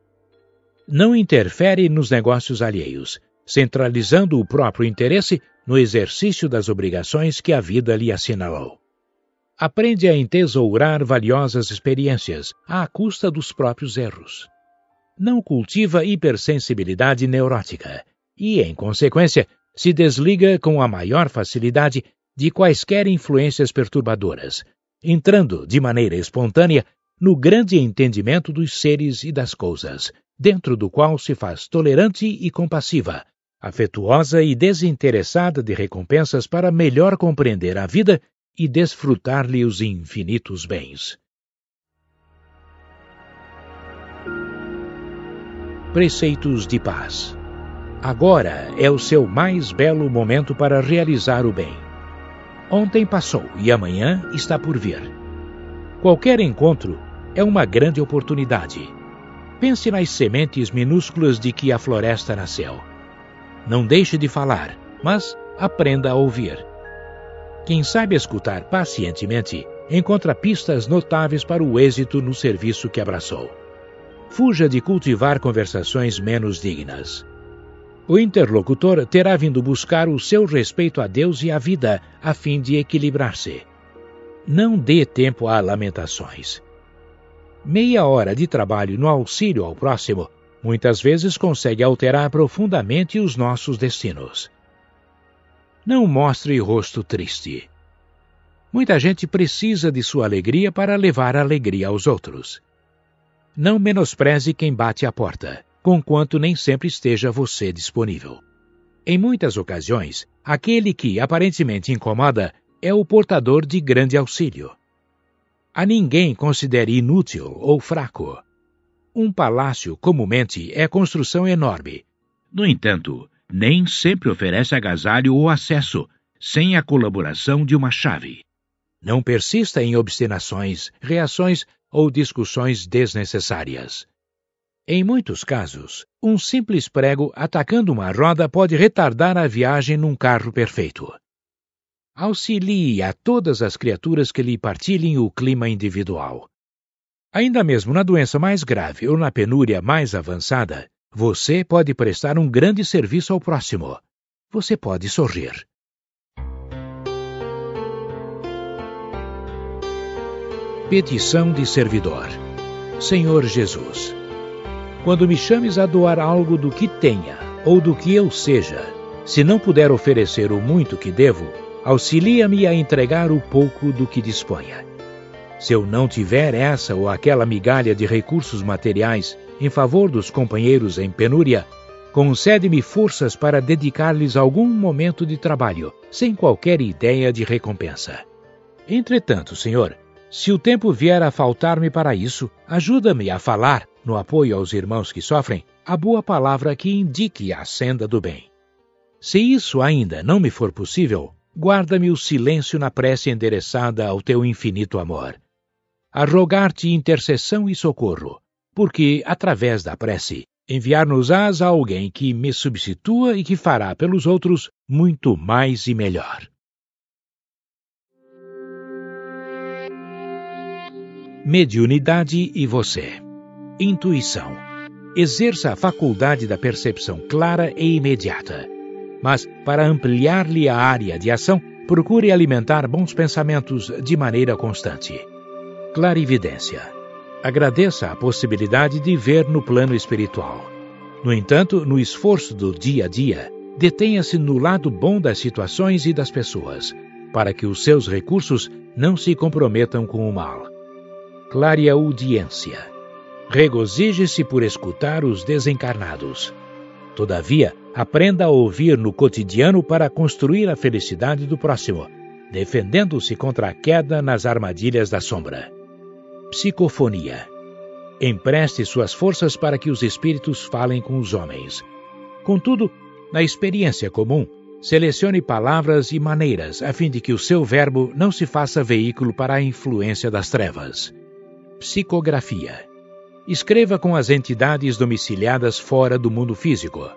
Não interfere nos negócios alheios, centralizando o próprio interesse no exercício das obrigações que a vida lhe assinalou. Aprende a entesourar valiosas experiências à custa dos próprios erros. Não cultiva hipersensibilidade neurótica e, em consequência, se desliga com a maior facilidade de quaisquer influências perturbadoras, entrando de maneira espontânea no grande entendimento dos seres e das coisas, dentro do qual se faz tolerante e compassiva, afetuosa e desinteressada de recompensas para melhor compreender a vida e desfrutar-lhe os infinitos bens. Preceitos de Paz Agora é o seu mais belo momento para realizar o bem. Ontem passou e amanhã está por vir. Qualquer encontro é uma grande oportunidade. Pense nas sementes minúsculas de que a floresta nasceu. Não deixe de falar, mas aprenda a ouvir. Quem sabe escutar pacientemente encontra pistas notáveis para o êxito no serviço que abraçou. Fuja de cultivar conversações menos dignas. O interlocutor terá vindo buscar o seu respeito a Deus e à vida, a fim de equilibrar-se. Não dê tempo a lamentações. Meia hora de trabalho no auxílio ao próximo muitas vezes consegue alterar profundamente os nossos destinos. Não mostre rosto triste. Muita gente precisa de sua alegria para levar alegria aos outros. Não menospreze quem bate à porta, conquanto nem sempre esteja você disponível. Em muitas ocasiões, aquele que aparentemente incomoda é o portador de grande auxílio. A ninguém considere inútil ou fraco. Um palácio, comumente, é construção enorme. No entanto, nem sempre oferece agasalho ou acesso, sem a colaboração de uma chave. Não persista em obstinações, reações ou discussões desnecessárias. Em muitos casos, um simples prego atacando uma roda pode retardar a viagem num carro perfeito. Auxilie a todas as criaturas que lhe partilhem o clima individual. Ainda mesmo na doença mais grave ou na penúria mais avançada, você pode prestar um grande serviço ao próximo. Você pode sorrir. Petição de servidor. Senhor Jesus, quando me chames a doar algo do que tenha ou do que eu seja, se não puder oferecer o muito que devo, auxilia-me a entregar o pouco do que disponha. Se eu não tiver essa ou aquela migalha de recursos materiais em favor dos companheiros em penúria, concede-me forças para dedicar-lhes algum momento de trabalho, sem qualquer ideia de recompensa. Entretanto, Senhor, se o tempo vier a faltar-me para isso, ajuda-me a falar, no apoio aos irmãos que sofrem, a boa palavra que indique a senda do bem. Se isso ainda não me for possível, guarda-me o silêncio na prece endereçada ao teu infinito amor a rogar-te intercessão e socorro, porque, através da prece, enviar-nos-ás a alguém que me substitua e que fará pelos outros muito mais e melhor. Mediunidade e você. Intuição. Exerça a faculdade da percepção clara e imediata. Mas, para ampliar-lhe a área de ação, procure alimentar bons pensamentos de maneira constante. Clarividência. Agradeça a possibilidade de ver no plano espiritual. No entanto, no esforço do dia a dia, detenha-se no lado bom das situações e das pessoas, para que os seus recursos não se comprometam com o mal. Clareaudiência. Regozije-se por escutar os desencarnados. Todavia, aprenda a ouvir no cotidiano para construir a felicidade do próximo, defendendo-se contra a queda nas armadilhas da sombra psicofonia. Empreste suas forças para que os espíritos falem com os homens. Contudo, na experiência comum, selecione palavras e maneiras a fim de que o seu verbo não se faça veículo para a influência das trevas. Psicografia. Escreva com as entidades domiciliadas fora do mundo físico,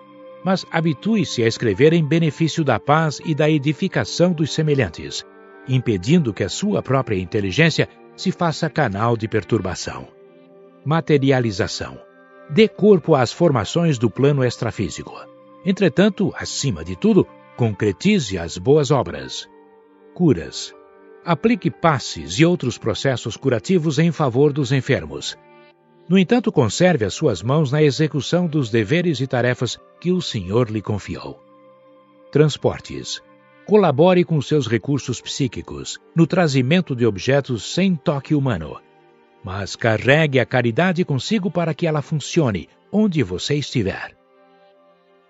mas habitue-se a escrever em benefício da paz e da edificação dos semelhantes, impedindo que a sua própria inteligência se faça canal de perturbação. Materialização. Dê corpo às formações do plano extrafísico. Entretanto, acima de tudo, concretize as boas obras. Curas. Aplique passes e outros processos curativos em favor dos enfermos. No entanto, conserve as suas mãos na execução dos deveres e tarefas que o Senhor lhe confiou. Transportes colabore com seus recursos psíquicos no trazimento de objetos sem toque humano. Mas carregue a caridade consigo para que ela funcione onde você estiver.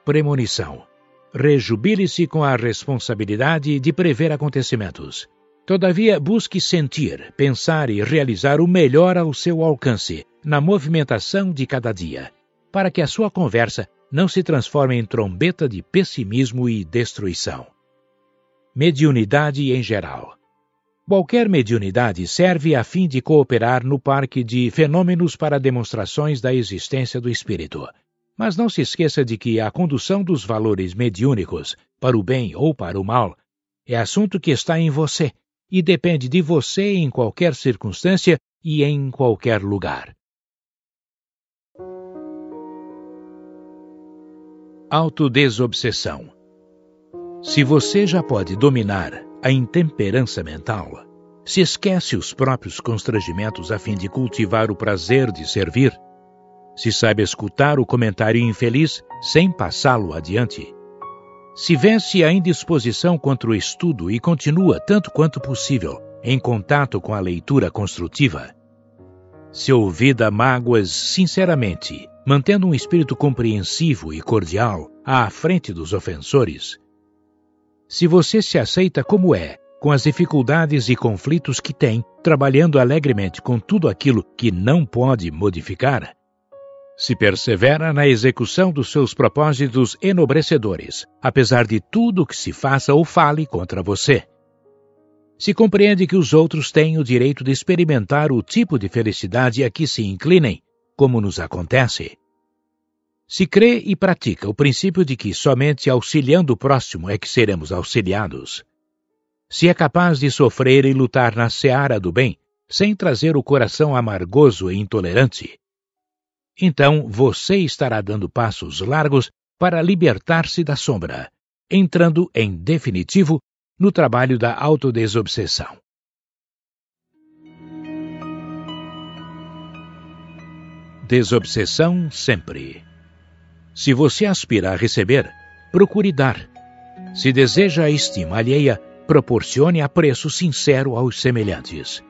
Premonição. Rejubile-se com a responsabilidade de prever acontecimentos. Todavia, busque sentir, pensar e realizar o melhor ao seu alcance, na movimentação de cada dia, para que a sua conversa não se transforme em trombeta de pessimismo e destruição. Mediunidade em geral. Qualquer mediunidade serve a fim de cooperar no parque de fenômenos para demonstrações da existência do espírito. Mas não se esqueça de que a condução dos valores mediúnicos, para o bem ou para o mal, é assunto que está em você, e depende de você em qualquer circunstância e em qualquer lugar. Autodesobsessão Se você já pode dominar a intemperança mental, se esquece os próprios constrangimentos a fim de cultivar o prazer de servir, se sabe escutar o comentário infeliz sem passá-lo adiante, se vence a indisposição contra o estudo e continua, tanto quanto possível, em contato com a leitura construtiva, se ouvida mágoas sinceramente, mantendo um espírito compreensivo e cordial à frente dos ofensores, se você se aceita como é, com as dificuldades e conflitos que tem, trabalhando alegremente com tudo aquilo que não pode modificar, se persevera na execução dos seus propósitos enobrecedores, apesar de tudo que se faça ou fale contra você. Se compreende que os outros têm o direito de experimentar o tipo de felicidade a que se inclinem, como nos acontece. Se crê e pratica o princípio de que somente auxiliando o próximo é que seremos auxiliados. Se é capaz de sofrer e lutar na seara do bem, sem trazer o coração amargoso e intolerante, então você estará dando passos largos para libertar-se da sombra, entrando em definitivo no trabalho da autodesobsessão. Desobsessão sempre. Se você aspira a receber, procure dar. Se deseja a estima alheia, proporcione apreço sincero aos semelhantes.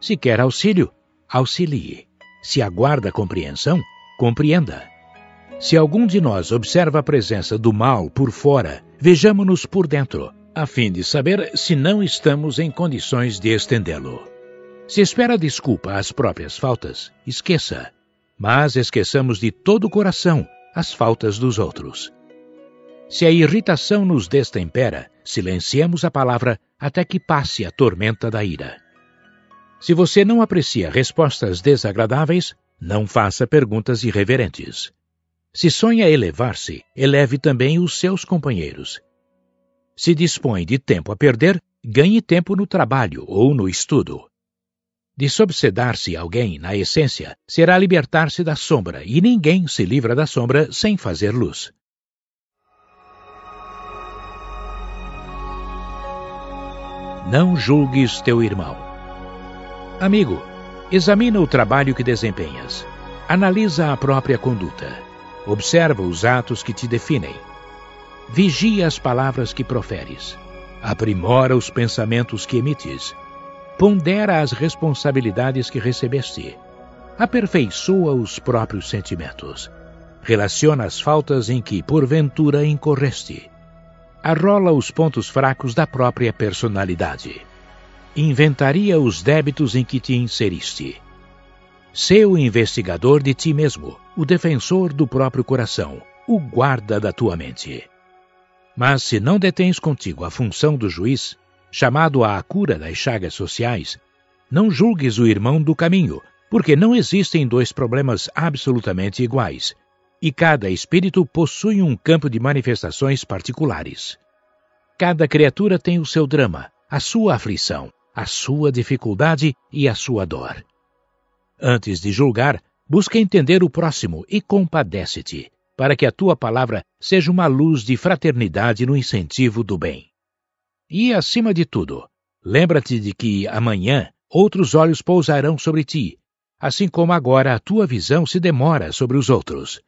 Se quer auxílio, auxilie. Se aguarda compreensão, compreenda. Se algum de nós observa a presença do mal por fora, vejamo-nos por dentro, a fim de saber se não estamos em condições de estendê-lo. Se espera desculpa às próprias faltas, esqueça. Mas esqueçamos de todo o coração as faltas dos outros. Se a irritação nos destempera, silenciemos a palavra até que passe a tormenta da ira. Se você não aprecia respostas desagradáveis, não faça perguntas irreverentes. Se sonha elevar-se, eleve também os seus companheiros. Se dispõe de tempo a perder, ganhe tempo no trabalho ou no estudo. Desobsedar-se alguém, na essência, será libertar-se da sombra, e ninguém se livra da sombra sem fazer luz. Não julgues teu irmão. Amigo, examina o trabalho que desempenhas. Analisa a própria conduta. Observa os atos que te definem. Vigia as palavras que proferes. Aprimora os pensamentos que emites. Pondera as responsabilidades que recebeste. Aperfeiçoa os próprios sentimentos. Relaciona as faltas em que, porventura, incorreste. Arrola os pontos fracos da própria personalidade inventaria os débitos em que te inseriste. Sê o investigador de ti mesmo, o defensor do próprio coração, o guarda da tua mente. Mas se não detens contigo a função do juiz, chamado à cura das chagas sociais, não julgues o irmão do caminho, porque não existem dois problemas absolutamente iguais, e cada espírito possui um campo de manifestações particulares. Cada criatura tem o seu drama, a sua aflição, a sua dificuldade e a sua dor. Antes de julgar, busca entender o próximo e compadece-te, para que a tua palavra seja uma luz de fraternidade no incentivo do bem. E, acima de tudo, lembra-te de que amanhã outros olhos pousarão sobre ti, assim como agora a tua visão se demora sobre os outros.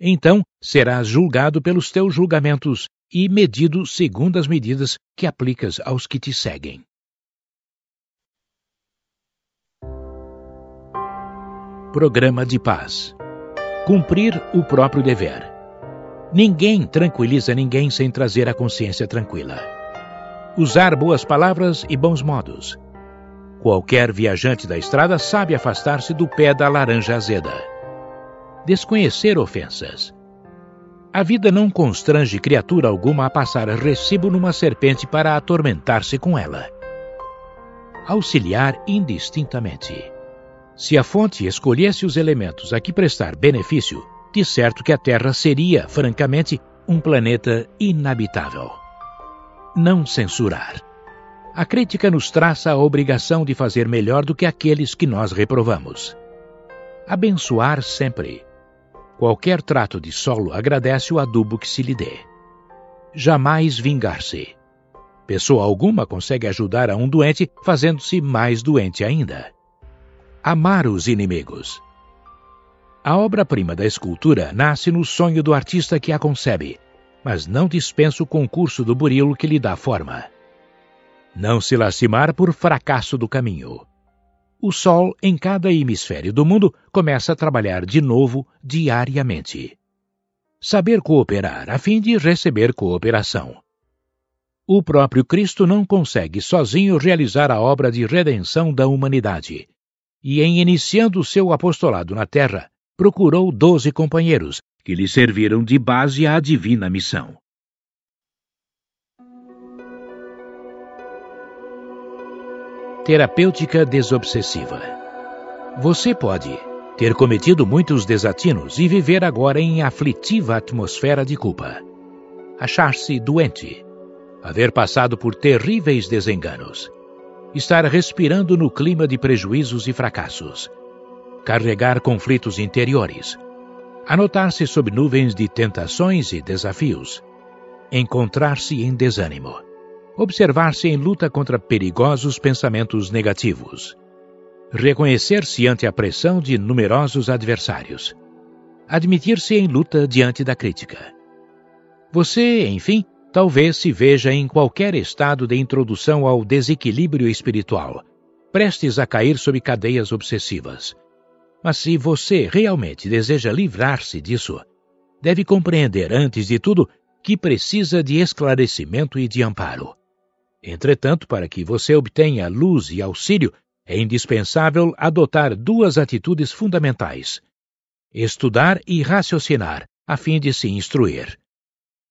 Então serás julgado pelos teus julgamentos e medido segundo as medidas que aplicas aos que te seguem. programa de paz. Cumprir o próprio dever. Ninguém tranquiliza ninguém sem trazer a consciência tranquila. Usar boas palavras e bons modos. Qualquer viajante da estrada sabe afastar-se do pé da laranja azeda. Desconhecer ofensas. A vida não constrange criatura alguma a passar recibo numa serpente para atormentar-se com ela. Auxiliar indistintamente. Se a fonte escolhesse os elementos a que prestar benefício, de certo que a Terra seria, francamente, um planeta inabitável. Não censurar. A crítica nos traça a obrigação de fazer melhor do que aqueles que nós reprovamos. Abençoar sempre. Qualquer trato de solo agradece o adubo que se lhe dê. Jamais vingar-se. Pessoa alguma consegue ajudar a um doente fazendo-se mais doente ainda. Amar os inimigos. A obra-prima da escultura nasce no sonho do artista que a concebe, mas não dispensa o concurso do burilo que lhe dá forma. Não se lastimar por fracasso do caminho. O Sol, em cada hemisfério do mundo, começa a trabalhar de novo diariamente. Saber cooperar a fim de receber cooperação. O próprio Cristo não consegue sozinho realizar a obra de redenção da humanidade. E, em iniciando seu apostolado na terra, procurou doze companheiros que lhe serviram de base à divina missão. Terapêutica desobsessiva. Você pode ter cometido muitos desatinos e viver agora em aflitiva atmosfera de culpa. Achar-se doente. Haver passado por terríveis desenganos. Estar respirando no clima de prejuízos e fracassos. Carregar conflitos interiores. Anotar-se sob nuvens de tentações e desafios. Encontrar-se em desânimo observar-se em luta contra perigosos pensamentos negativos, reconhecer-se ante a pressão de numerosos adversários, admitir-se em luta diante da crítica. Você, enfim, talvez se veja em qualquer estado de introdução ao desequilíbrio espiritual, prestes a cair sob cadeias obsessivas. Mas se você realmente deseja livrar-se disso, deve compreender, antes de tudo, que precisa de esclarecimento e de amparo. Entretanto, para que você obtenha luz e auxílio, é indispensável adotar duas atitudes fundamentais: estudar e raciocinar, a fim de se instruir.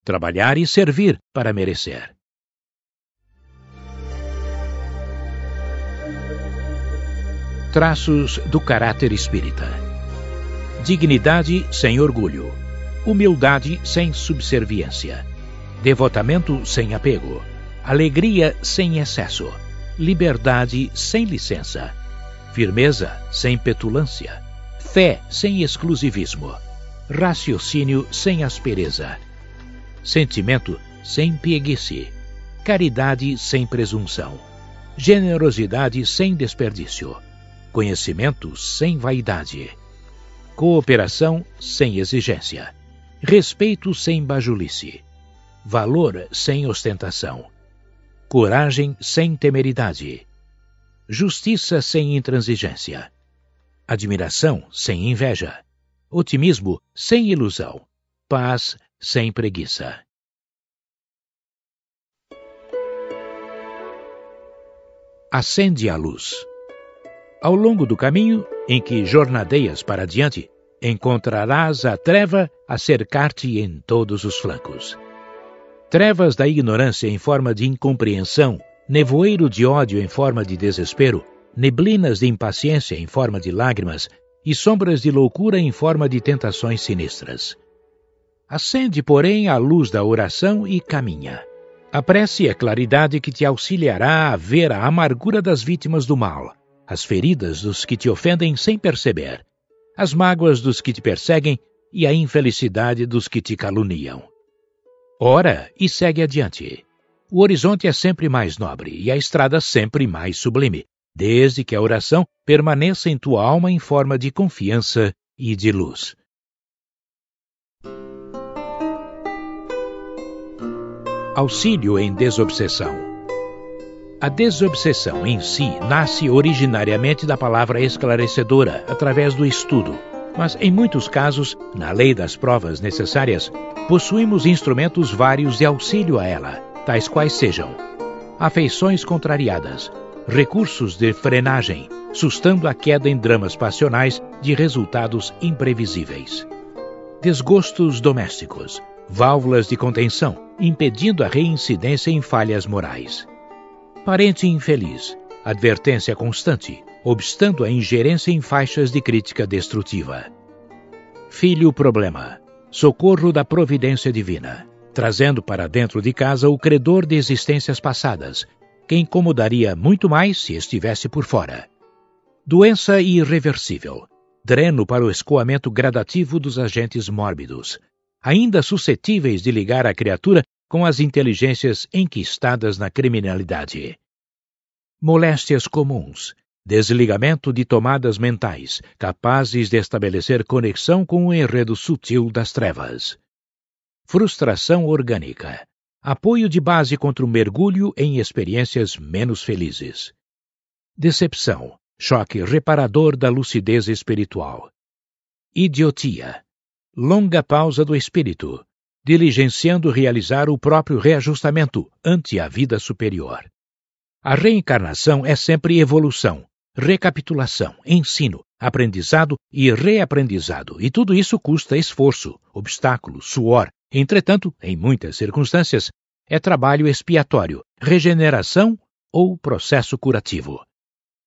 Trabalhar e servir para merecer. Traços do caráter espírita: dignidade sem orgulho, humildade sem subserviência, devotamento sem apego alegria sem excesso, liberdade sem licença, firmeza sem petulância, fé sem exclusivismo, raciocínio sem aspereza, sentimento sem pieguice, caridade sem presunção, generosidade sem desperdício, conhecimento sem vaidade, cooperação sem exigência, respeito sem bajulice, valor sem ostentação. Coragem sem temeridade, justiça sem intransigência, admiração sem inveja, otimismo sem ilusão, paz sem preguiça. Acende a luz. Ao longo do caminho em que jornadeias para adiante, encontrarás a treva a cercar-te em todos os flancos. Trevas da ignorância em forma de incompreensão, nevoeiro de ódio em forma de desespero, neblinas de impaciência em forma de lágrimas e sombras de loucura em forma de tentações sinistras. Acende, porém, a luz da oração e caminha. A prece é claridade que te auxiliará a ver a amargura das vítimas do mal, as feridas dos que te ofendem sem perceber, as mágoas dos que te perseguem e a infelicidade dos que te caluniam. Ora e segue adiante. O horizonte é sempre mais nobre e a estrada sempre mais sublime, desde que a oração permaneça em tua alma em forma de confiança e de luz. Auxílio em desobsessão. A desobsessão em si nasce originariamente da palavra esclarecedora, através do estudo, mas em muitos casos, na lei das provas necessárias, possuímos instrumentos vários de auxílio a ela, tais quais sejam afeições contrariadas, recursos de frenagem, sustando a queda em dramas passionais de resultados imprevisíveis, desgostos domésticos, válvulas de contenção, impedindo a reincidência em falhas morais. Parente infeliz, advertência constante, obstando a ingerência em faixas de crítica destrutiva. Filho problema, socorro da providência divina, trazendo para dentro de casa o credor de existências passadas, que incomodaria muito mais se estivesse por fora. Doença irreversível. Dreno para o escoamento gradativo dos agentes mórbidos, ainda suscetíveis de ligar a criatura com as inteligências enquistadas na criminalidade. Moléstias comuns. Desligamento de tomadas mentais, capazes de estabelecer conexão com o enredo sutil das trevas. Frustração orgânica apoio de base contra o mergulho em experiências menos felizes. Decepção, choque reparador da lucidez espiritual. Idiotia, longa pausa do espírito, diligenciando realizar o próprio reajustamento ante a vida superior. A reencarnação é sempre evolução, recapitulação, ensino, aprendizado e reaprendizado, e tudo isso custa esforço, obstáculo, suor, Entretanto, em muitas circunstâncias, é trabalho expiatório, regeneração ou processo curativo.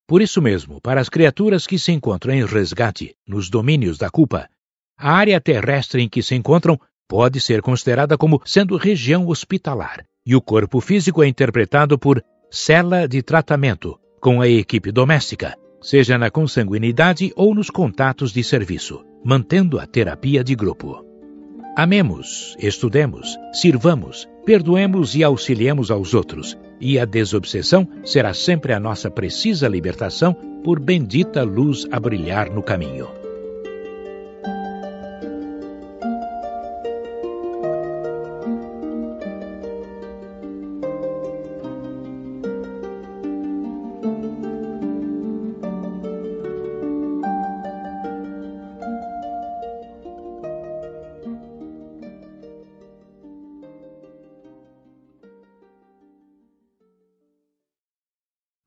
Por isso mesmo, para as criaturas que se encontram em resgate nos domínios da culpa, a área terrestre em que se encontram pode ser considerada como sendo região hospitalar, e o corpo físico é interpretado por cela de tratamento com a equipe doméstica, seja na consanguinidade ou nos contatos de serviço, mantendo a terapia de grupo. Amemos, estudemos, sirvamos, perdoemos e auxiliemos aos outros, e a desobsessão será sempre a nossa precisa libertação por bendita luz a brilhar no caminho.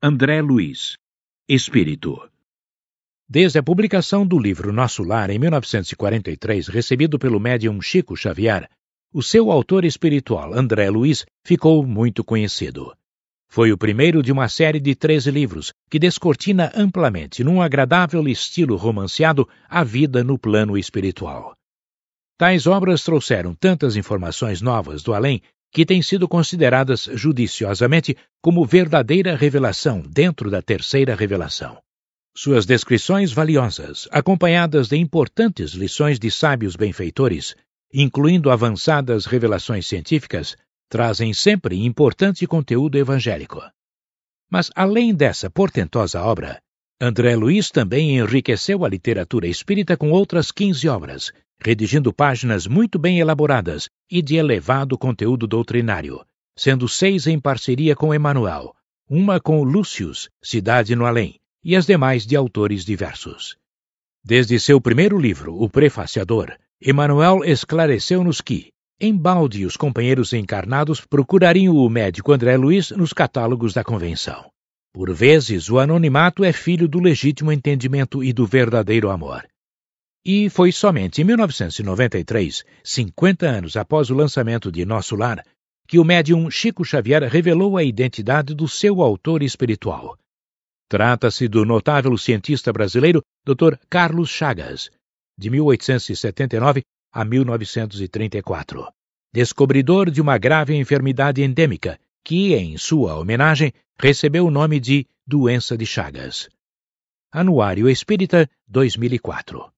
André Luiz Espírito Desde a publicação do livro Nosso Lar em 1943, recebido pelo médium Chico Xavier, o seu autor espiritual, André Luiz, ficou muito conhecido. Foi o primeiro de uma série de 13 livros que descortina amplamente, num agradável estilo romanceado, a vida no plano espiritual. Tais obras trouxeram tantas informações novas do além que têm sido consideradas judiciosamente como verdadeira revelação dentro da terceira revelação. Suas descrições valiosas, acompanhadas de importantes lições de sábios benfeitores, incluindo avançadas revelações científicas, trazem sempre importante conteúdo evangélico. Mas, além dessa portentosa obra, André Luiz também enriqueceu a literatura espírita com outras 15 obras, redigindo páginas muito bem elaboradas e de elevado conteúdo doutrinário, sendo seis em parceria com Emmanuel, uma com Lúcius, Cidade no Além, e as demais de autores diversos. Desde seu primeiro livro, O Prefaciador, Emmanuel esclareceu-nos que, embalde os companheiros encarnados procurariam o médico André Luiz nos catálogos da Convenção. Por vezes, o anonimato é filho do legítimo entendimento e do verdadeiro amor. E foi somente em 1993, 50 anos após o lançamento de Nosso Lar, que o médium Chico Xavier revelou a identidade do seu autor espiritual. Trata-se do notável cientista brasileiro Dr. Carlos Chagas, de 1879 a 1934, descobridor de uma grave enfermidade endêmica que, em sua homenagem, recebeu o nome de Doença de Chagas. Anuário Espírita 2004